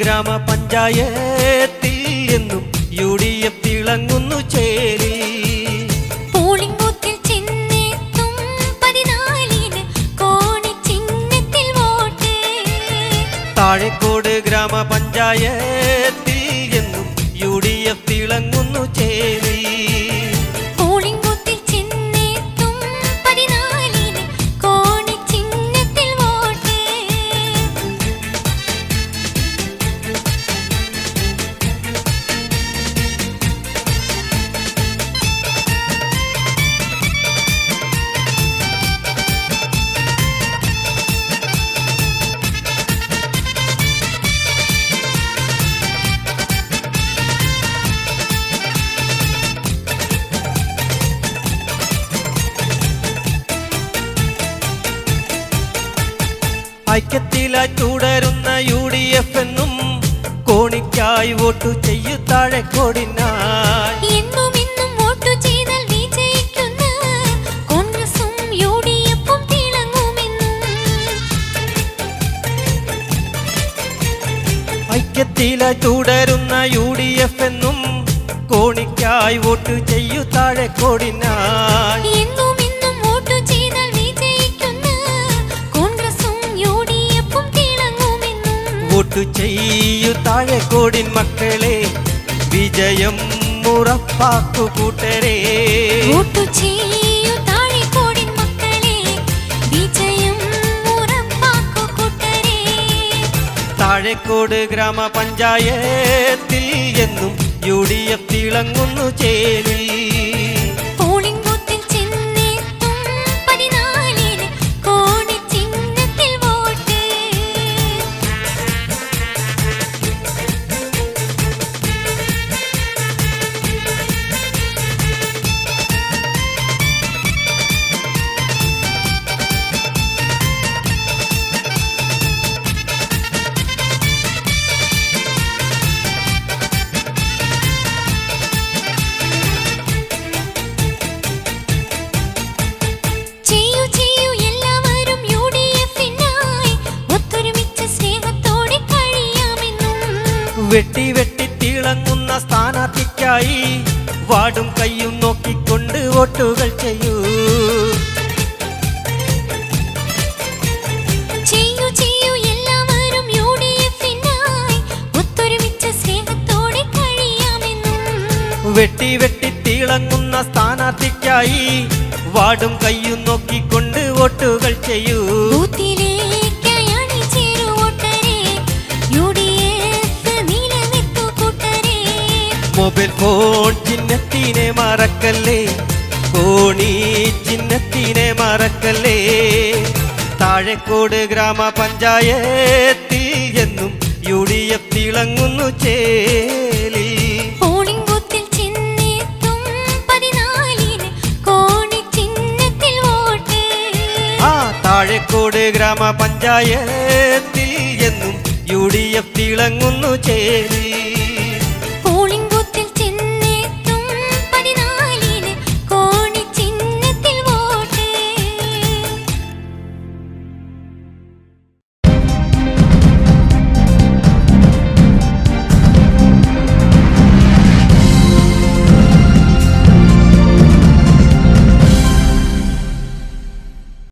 ഗ്രാമപഞ്ചായത്തിൽ എന്നും U D F തിളങ്ങുന്നു ചേരി. പോളിംഗ് ബൂത്തിൽ ചെന്നെത്തും പതിനാലിന് കോണി ചിഹ്നത്തിൽ വോട്ട്. താഴെക്കോട് ഗ്രാമപഞ്ചായത്തിൽ ഐക്യത്തിലായി തുടരുന്ന യു ഡി എഫ് എന്നും കോണിക്കായി വോട്ടു ചെയ്യു താഴെക്കോടിനായി എന്നും ഇന്നും വോട്ട് ചെയ്താൽ വിജയിക്കുന്ന കോൺഗ്രസും യു ഡി ഐക്യത്തിലായി തുടരുന്ന യു ഡി എഫ് എന്നും കോണിക്കായി വോട്ട് ചെയ്യു താഴെക്കോടിനായി എന്നും വോട്ടു ചെയ്യു താഴെക്കോടിൻ മക്കളെ. വിജയം ഉറപ്പാക്കു കൂട്ടരെ. വോട്ട് ചെയ്യൂ താഴെക്കോടിൻ മക്കളെ. വിജയം ഉറപ്പാക്കൂ കൂട്ടരെ. താഴെക്കോട് ഗ്രാമപഞ്ചായത്തിൽ എന്നും യു ഡി എഫ് തിളങ്ങുന്നു ചേരി വെട്ടി വെട്ടി തിളങ്ങുന്ന സ്ഥാനാർത്ഥിക്കായി വാടും കയ്യും നോക്കിക്കൊണ്ട് വോട്ടുകൾ ചെയ്യൂ. വെട്ടി വെട്ടി തിളങ്ങുന്ന സ്ഥാനാർത്ഥിക്കായി വാടും കയ്യും നോക്കിക്കൊണ്ട് വോട്ടുകൾ ചെയ്യൂ. മൊബൈൽ ഫോൺ ചിഹ്നത്തിനെ മറക്കല്ലേ? കോണി ചിഹ്നത്തിനെ മറക്കല്ലേ? താഴെക്കോട് ഗ്രാമപഞ്ചായത്തിൽ എന്നും യു ഡി എഫ് തിളങ്ങുന്നു ചേലി താഴെക്കോട് ഗ്രാമപഞ്ചായത്തിൽ എന്നും യു ഡി എഫ് തിളങ്ങുന്നു ചേലി